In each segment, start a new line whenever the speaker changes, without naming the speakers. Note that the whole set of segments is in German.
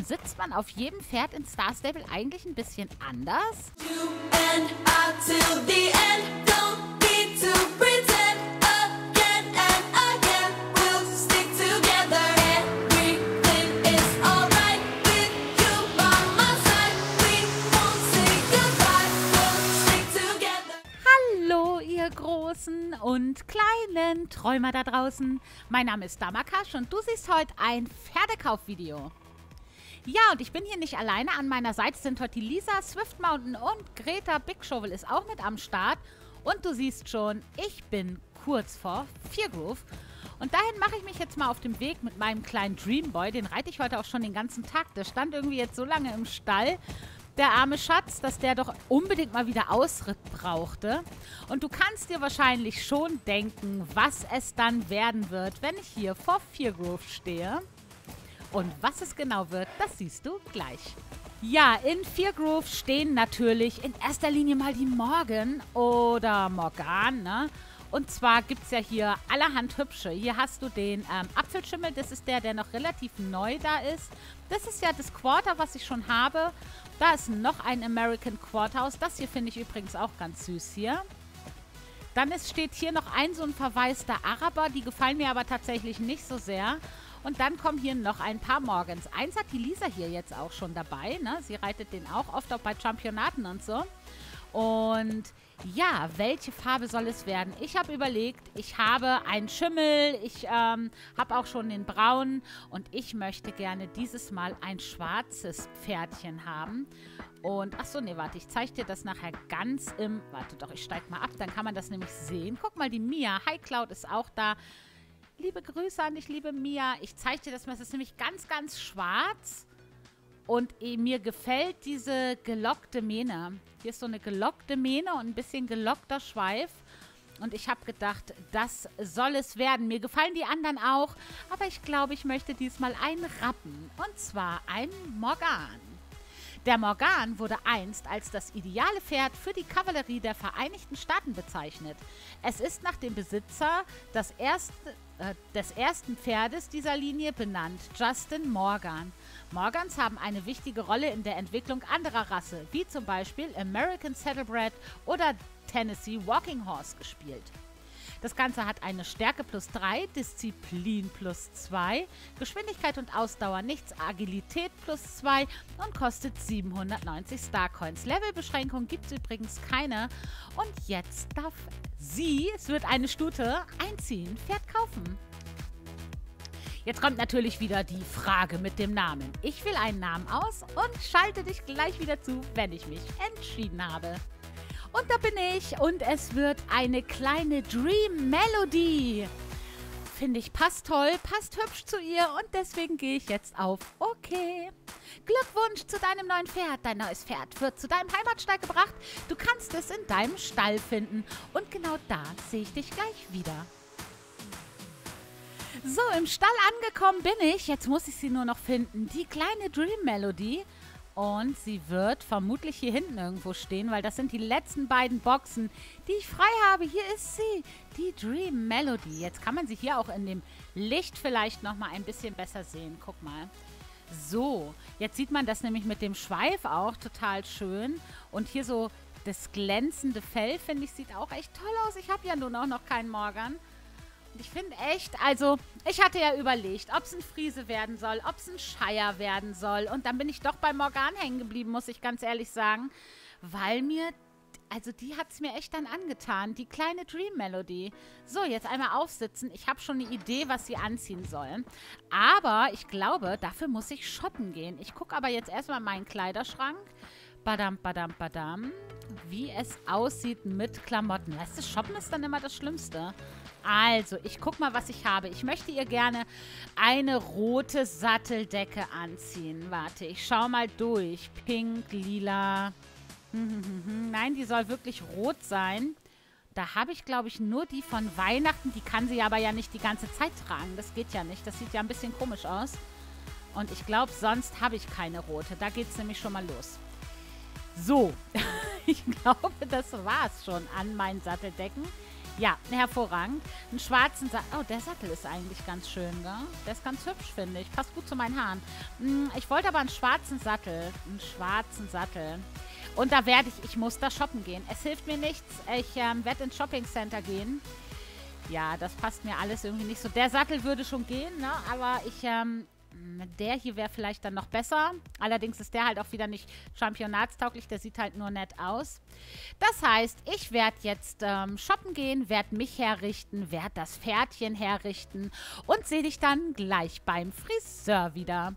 Sitzt man auf jedem Pferd in Star Stable eigentlich ein bisschen anders? Hallo, ihr großen und kleinen Träumer da draußen. Mein Name ist Damakash und du siehst heute ein Pferdekaufvideo. Ja, und ich bin hier nicht alleine. An meiner Seite sind heute Lisa, Swift Mountain und Greta Big Shovel ist auch mit am Start. Und du siehst schon, ich bin kurz vor Feargroove. Und dahin mache ich mich jetzt mal auf dem Weg mit meinem kleinen Dreamboy. Den reite ich heute auch schon den ganzen Tag. Der stand irgendwie jetzt so lange im Stall, der arme Schatz, dass der doch unbedingt mal wieder Ausritt brauchte. Und du kannst dir wahrscheinlich schon denken, was es dann werden wird, wenn ich hier vor Feargrove stehe. Und was es genau wird, das siehst du gleich. Ja, in Feargrove stehen natürlich in erster Linie mal die Morgan oder Morgan, ne? Und zwar gibt es ja hier allerhand hübsche. Hier hast du den ähm, Apfelschimmel, das ist der, der noch relativ neu da ist. Das ist ja das Quarter, was ich schon habe. Da ist noch ein American Quarterhouse. Das hier finde ich übrigens auch ganz süß hier. Dann ist, steht hier noch ein so ein verwaister Araber. Die gefallen mir aber tatsächlich nicht so sehr. Und dann kommen hier noch ein paar Morgens. Eins hat die Lisa hier jetzt auch schon dabei. Ne? Sie reitet den auch oft auch bei Championaten und so. Und ja, welche Farbe soll es werden? Ich habe überlegt, ich habe einen Schimmel, ich ähm, habe auch schon den braunen und ich möchte gerne dieses Mal ein schwarzes Pferdchen haben. Und, achso, nee, warte, ich zeige dir das nachher ganz im, warte doch, ich steige mal ab, dann kann man das nämlich sehen. Guck mal, die Mia, High Cloud ist auch da. Liebe Grüße an dich, liebe Mia. Ich zeige dir das mal. Es ist nämlich ganz, ganz schwarz. Und eh, mir gefällt diese gelockte Mähne. Hier ist so eine gelockte Mähne und ein bisschen gelockter Schweif. Und ich habe gedacht, das soll es werden. Mir gefallen die anderen auch. Aber ich glaube, ich möchte diesmal einen Rappen. Und zwar einen Morgan. Der Morgan wurde einst als das ideale Pferd für die Kavallerie der Vereinigten Staaten bezeichnet. Es ist nach dem Besitzer erste, äh, des ersten Pferdes dieser Linie benannt, Justin Morgan. Morgans haben eine wichtige Rolle in der Entwicklung anderer Rasse, wie zum Beispiel American Saddlebred oder Tennessee Walking Horse gespielt. Das Ganze hat eine Stärke plus 3, Disziplin plus 2, Geschwindigkeit und Ausdauer nichts, Agilität plus 2 und kostet 790 Starcoins. Levelbeschränkung gibt es übrigens keine. Und jetzt darf sie, es wird eine Stute, einziehen, Pferd kaufen. Jetzt kommt natürlich wieder die Frage mit dem Namen. Ich will einen Namen aus und schalte dich gleich wieder zu, wenn ich mich entschieden habe. Und da bin ich und es wird eine kleine Dream Melody. Finde ich passt toll, passt hübsch zu ihr und deswegen gehe ich jetzt auf Okay. Glückwunsch zu deinem neuen Pferd. Dein neues Pferd wird zu deinem Heimatstall gebracht. Du kannst es in deinem Stall finden und genau da sehe ich dich gleich wieder. So, im Stall angekommen bin ich. Jetzt muss ich sie nur noch finden. Die kleine Dream Melody und sie wird vermutlich hier hinten irgendwo stehen, weil das sind die letzten beiden Boxen, die ich frei habe. Hier ist sie, die Dream Melody. Jetzt kann man sie hier auch in dem Licht vielleicht nochmal ein bisschen besser sehen. Guck mal. So, jetzt sieht man das nämlich mit dem Schweif auch total schön. Und hier so das glänzende Fell, finde ich, sieht auch echt toll aus. Ich habe ja nun auch noch keinen Morgan. Ich finde echt, also ich hatte ja überlegt, ob es ein Friese werden soll, ob es ein Scheier werden soll. Und dann bin ich doch bei Morgan hängen geblieben, muss ich ganz ehrlich sagen. Weil mir, also die hat es mir echt dann angetan, die kleine Dream Melody. So, jetzt einmal aufsitzen. Ich habe schon eine Idee, was sie anziehen sollen. Aber ich glaube, dafür muss ich shoppen gehen. Ich gucke aber jetzt erstmal meinen Kleiderschrank. Badam, badam, badam. Wie es aussieht mit Klamotten. Weißt du, shoppen ist dann immer das Schlimmste. Also, ich guck mal, was ich habe. Ich möchte ihr gerne eine rote Satteldecke anziehen. Warte, ich schau mal durch. Pink, lila. Nein, die soll wirklich rot sein. Da habe ich, glaube ich, nur die von Weihnachten. Die kann sie aber ja nicht die ganze Zeit tragen. Das geht ja nicht. Das sieht ja ein bisschen komisch aus. Und ich glaube, sonst habe ich keine rote. Da geht es nämlich schon mal los. So, ich glaube, das war es schon an meinen Satteldecken. Ja, hervorragend. Einen schwarzen Sattel. Oh, der Sattel ist eigentlich ganz schön, gell? Der ist ganz hübsch, finde ich. Passt gut zu meinen Haaren. Hm, ich wollte aber einen schwarzen Sattel. Einen schwarzen Sattel. Und da werde ich, ich muss da shoppen gehen. Es hilft mir nichts. Ich ähm, werde ins Shopping-Center gehen. Ja, das passt mir alles irgendwie nicht so. Der Sattel würde schon gehen, ne? Aber ich, ähm, der hier wäre vielleicht dann noch besser. Allerdings ist der halt auch wieder nicht championatstauglich. Der sieht halt nur nett aus. Das heißt, ich werde jetzt ähm, shoppen gehen, werde mich herrichten, werde das Pferdchen herrichten und sehe dich dann gleich beim Friseur wieder.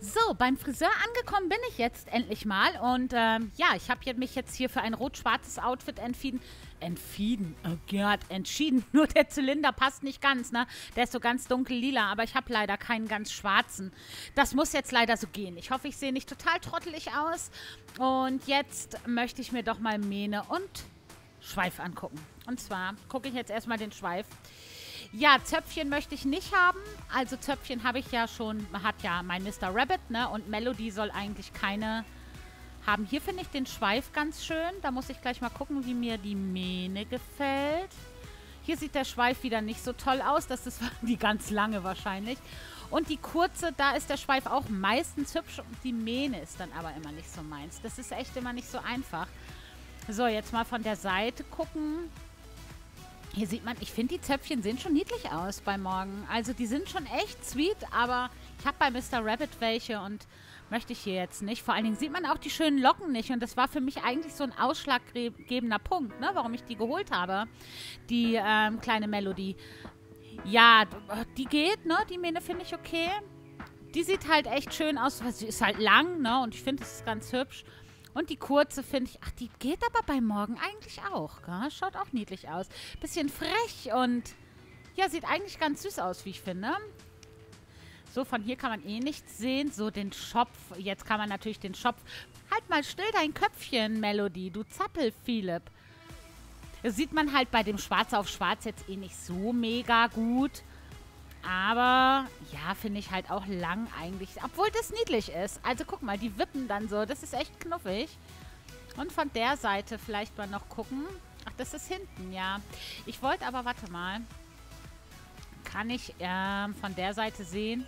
So, beim Friseur angekommen bin ich jetzt endlich mal. Und ähm, ja, ich habe mich jetzt hier für ein rot-schwarzes Outfit entschieden. Entschieden, oh Gott, entschieden. Nur der Zylinder passt nicht ganz, ne? Der ist so ganz dunkel lila, aber ich habe leider keinen ganz schwarzen. Das muss jetzt leider so gehen. Ich hoffe, ich sehe nicht total trottelig aus. Und jetzt möchte ich mir doch mal Mähne und Schweif angucken. Und zwar gucke ich jetzt erstmal den Schweif. Ja, Zöpfchen möchte ich nicht haben. Also Zöpfchen habe ich ja schon, hat ja mein Mr. Rabbit, ne? Und Melody soll eigentlich keine haben. Hier finde ich den Schweif ganz schön. Da muss ich gleich mal gucken, wie mir die Mähne gefällt. Hier sieht der Schweif wieder nicht so toll aus. Das ist die ganz lange wahrscheinlich. Und die kurze, da ist der Schweif auch meistens hübsch. Und die Mähne ist dann aber immer nicht so meins. Das ist echt immer nicht so einfach. So, jetzt mal von der Seite gucken. Hier sieht man, ich finde die Zöpfchen sehen schon niedlich aus bei Morgen. Also die sind schon echt sweet, aber ich habe bei Mr. Rabbit welche und möchte ich hier jetzt nicht. Vor allen Dingen sieht man auch die schönen Locken nicht und das war für mich eigentlich so ein ausschlaggebender Punkt, ne, warum ich die geholt habe, die ähm, kleine Melodie. Ja, die geht, ne, die Mähne finde ich okay. Die sieht halt echt schön aus, sie ist halt lang, ne, und ich finde, es ist ganz hübsch. Und die kurze finde ich, ach, die geht aber bei Morgen eigentlich auch, gell? Schaut auch niedlich aus. Bisschen frech und ja, sieht eigentlich ganz süß aus, wie ich finde. So, von hier kann man eh nichts sehen. So, den Schopf. Jetzt kann man natürlich den Schopf... Halt mal still dein Köpfchen, Melody. Du Zappel, Philipp. Das sieht man halt bei dem Schwarz auf Schwarz jetzt eh nicht so mega gut. Aber ja, finde ich halt auch lang eigentlich. Obwohl das niedlich ist. Also guck mal, die wippen dann so. Das ist echt knuffig. Und von der Seite vielleicht mal noch gucken. Ach, das ist hinten, ja. Ich wollte aber, warte mal. Kann ich ähm, von der Seite sehen?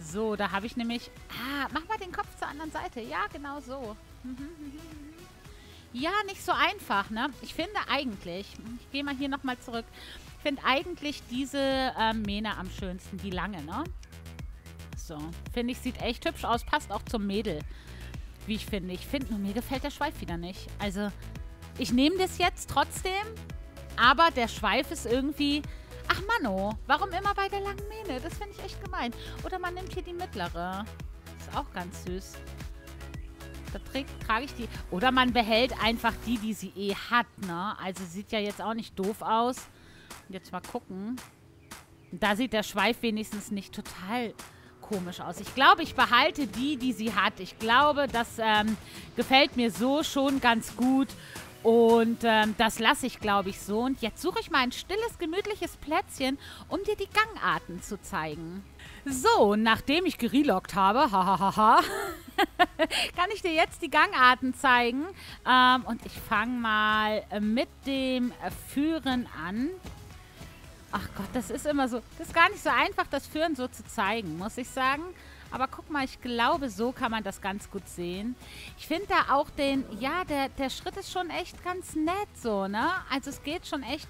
So, da habe ich nämlich... Ah, mach mal den Kopf zur anderen Seite. Ja, genau so. ja, nicht so einfach, ne? Ich finde eigentlich... Ich gehe mal hier nochmal zurück. Ich finde eigentlich diese äh, Mähne am schönsten, die lange, ne? So, finde ich, sieht echt hübsch aus. Passt auch zum Mädel, wie ich finde. Ich finde, nur mir gefällt der Schweif wieder nicht. Also, ich nehme das jetzt trotzdem, aber der Schweif ist irgendwie... Ach, Mano, warum immer bei der langen Mähne? Das finde ich echt gemein. Oder man nimmt hier die mittlere. Ist auch ganz süß. Da trage ich die. Oder man behält einfach die, die sie eh hat, ne? Also sieht ja jetzt auch nicht doof aus. Jetzt mal gucken. Da sieht der Schweif wenigstens nicht total komisch aus. Ich glaube, ich behalte die, die sie hat. Ich glaube, das ähm, gefällt mir so schon ganz gut. Und ähm, das lasse ich, glaube ich, so. Und jetzt suche ich mal ein stilles, gemütliches Plätzchen, um dir die Gangarten zu zeigen. So, nachdem ich gerelockt habe, hahaha, kann ich dir jetzt die Gangarten zeigen. Ähm, und ich fange mal mit dem Führen an. Ach Gott, das ist immer so, das ist gar nicht so einfach, das Führen so zu zeigen, muss ich sagen. Aber guck mal, ich glaube, so kann man das ganz gut sehen. Ich finde da auch den, ja, der, der Schritt ist schon echt ganz nett so, ne? Also es geht schon echt,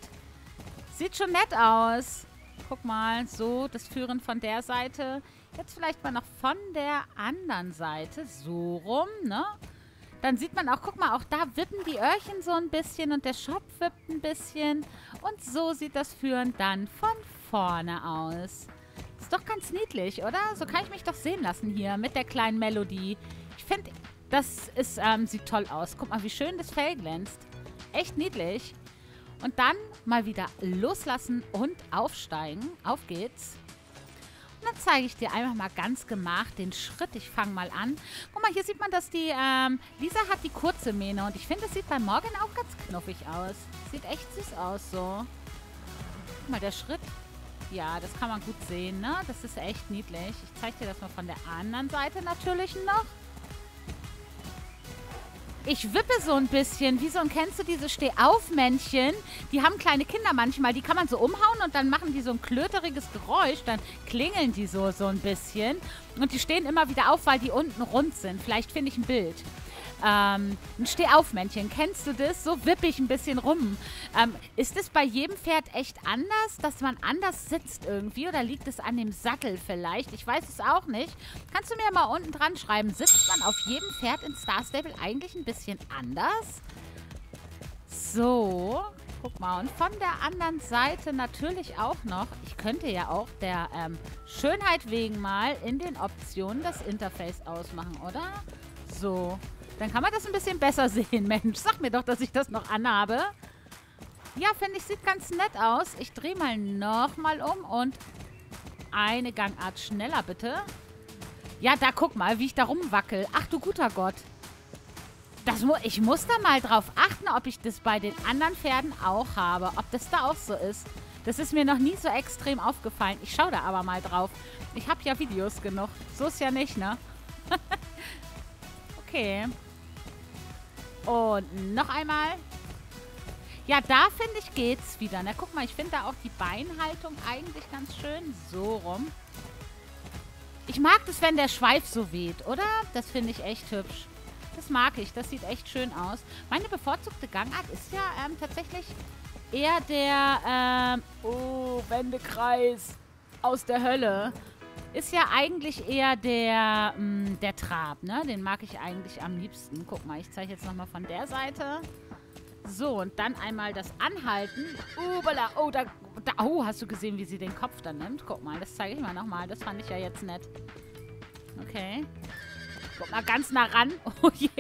sieht schon nett aus. Guck mal, so, das Führen von der Seite. Jetzt vielleicht mal noch von der anderen Seite, so rum, ne? Dann sieht man auch, guck mal, auch da wippen die Öhrchen so ein bisschen und der Schopf wippt ein bisschen. Und so sieht das Führen dann von vorne aus. Ist doch ganz niedlich, oder? So kann ich mich doch sehen lassen hier mit der kleinen Melodie. Ich finde, das ist, ähm, sieht toll aus. Guck mal, wie schön das Fell glänzt. Echt niedlich. Und dann mal wieder loslassen und aufsteigen. Auf geht's. Dann zeige ich dir einfach mal ganz gemacht den Schritt. Ich fange mal an. Guck mal, hier sieht man, dass die, ähm, Lisa hat die kurze Mähne. Und ich finde, es sieht bei Morgan auch ganz knuffig aus. Sieht echt süß aus, so. Guck mal, der Schritt. Ja, das kann man gut sehen, ne? Das ist echt niedlich. Ich zeige dir das mal von der anderen Seite natürlich noch. Ich wippe so ein bisschen. Wie so ein, kennst du diese Stehaufmännchen? Die haben kleine Kinder manchmal, die kann man so umhauen und dann machen die so ein klöteriges Geräusch. Dann klingeln die so, so ein bisschen. Und die stehen immer wieder auf, weil die unten rund sind. Vielleicht finde ich ein Bild. Ähm, ein Stehaufmännchen, kennst du das? So wippe ich ein bisschen rum. Ähm, ist es bei jedem Pferd echt anders, dass man anders sitzt irgendwie? Oder liegt es an dem Sattel vielleicht? Ich weiß es auch nicht. Kannst du mir mal unten dran schreiben, sitzt man auf jedem Pferd in Star Stable eigentlich ein bisschen anders? So, guck mal. Und von der anderen Seite natürlich auch noch, ich könnte ja auch der ähm, Schönheit wegen mal in den Optionen das Interface ausmachen, oder? So, dann kann man das ein bisschen besser sehen. Mensch, sag mir doch, dass ich das noch anhabe. Ja, finde ich, sieht ganz nett aus. Ich drehe mal nochmal um und eine Gangart schneller, bitte. Ja, da guck mal, wie ich da rumwackel. Ach du guter Gott. Das mu ich muss da mal drauf achten, ob ich das bei den anderen Pferden auch habe. Ob das da auch so ist. Das ist mir noch nie so extrem aufgefallen. Ich schaue da aber mal drauf. Ich habe ja Videos genug. So ist ja nicht, ne? okay. Und noch einmal. Ja, da finde ich geht's wieder. Na, guck mal, ich finde da auch die Beinhaltung eigentlich ganz schön. So rum. Ich mag das, wenn der Schweif so weht, oder? Das finde ich echt hübsch. Das mag ich. Das sieht echt schön aus. Meine bevorzugte Gangart ist ja ähm, tatsächlich eher der, ähm, oh, Wendekreis aus der Hölle ist ja eigentlich eher der, mh, hm, der Trab, ne? Den mag ich eigentlich am liebsten. Guck mal, ich zeige jetzt nochmal von der Seite. So, und dann einmal das Anhalten. Ubala, oh, da, da, oh, hast du gesehen, wie sie den Kopf dann nimmt? Guck mal, das zeige ich mal nochmal. Das fand ich ja jetzt nett. Okay. Guck mal, ganz nah ran. Oh je.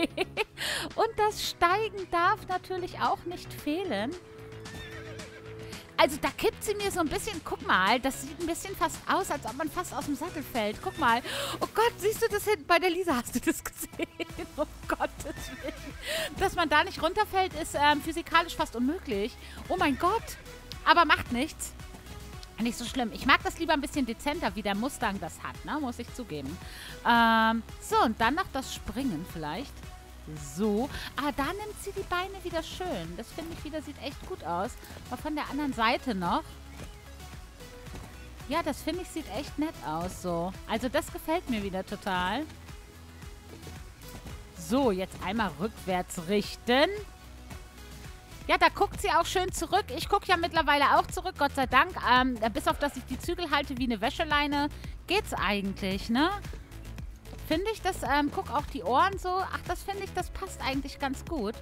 Und das Steigen darf natürlich auch nicht fehlen. Also da kippt sie mir so ein bisschen, guck mal, das sieht ein bisschen fast aus, als ob man fast aus dem Sattel fällt. Guck mal. Oh Gott, siehst du das hinten bei der Lisa? Hast du das gesehen? Oh Gottes Willen. Dass man da nicht runterfällt, ist ähm, physikalisch fast unmöglich. Oh mein Gott. Aber macht nichts. Nicht so schlimm. Ich mag das lieber ein bisschen dezenter, wie der Mustang das hat, ne? Muss ich zugeben. Ähm, so, und dann noch das Springen vielleicht. So. Ah, da nimmt sie die Beine wieder schön. Das finde ich wieder, sieht echt gut aus. Aber von der anderen Seite noch. Ja, das finde ich, sieht echt nett aus, so. Also das gefällt mir wieder total. So, jetzt einmal rückwärts richten. Ja, da guckt sie auch schön zurück. Ich gucke ja mittlerweile auch zurück, Gott sei Dank. Ähm, bis auf, dass ich die Zügel halte wie eine Wäscheleine, geht's eigentlich, ne? Finde ich das, ähm, guck auch die Ohren so, ach, das finde ich, das passt eigentlich ganz gut.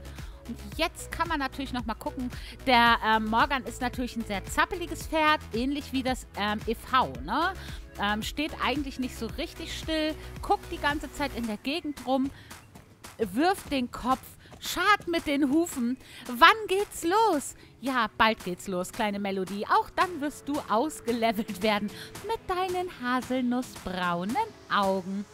Und jetzt kann man natürlich nochmal gucken. Der ähm, Morgan ist natürlich ein sehr zappeliges Pferd, ähnlich wie das ähm, e.V., ne? Ähm, steht eigentlich nicht so richtig still, guckt die ganze Zeit in der Gegend rum, wirft den Kopf, schart mit den Hufen. Wann geht's los? Ja, bald geht's los, kleine Melodie. Auch dann wirst du ausgelevelt werden mit deinen haselnussbraunen Augen.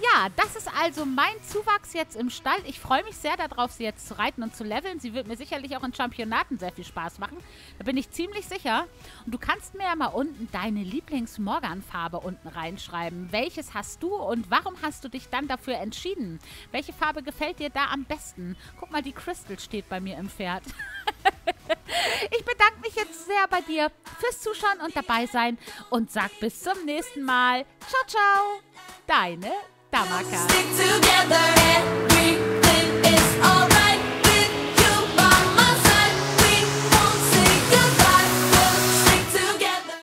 Ja, das ist also mein Zuwachs jetzt im Stall. Ich freue mich sehr darauf, sie jetzt zu reiten und zu leveln. Sie wird mir sicherlich auch in Championaten sehr viel Spaß machen. Da bin ich ziemlich sicher. Und du kannst mir ja mal unten deine Lieblings-Morgan-Farbe unten reinschreiben. Welches hast du und warum hast du dich dann dafür entschieden? Welche Farbe gefällt dir da am besten? Guck mal, die Crystal steht bei mir im Pferd. ich bedanke mich jetzt sehr bei dir fürs Zuschauen und dabei sein und sag bis zum nächsten Mal. Ciao, ciao. Deine Tá, macaco.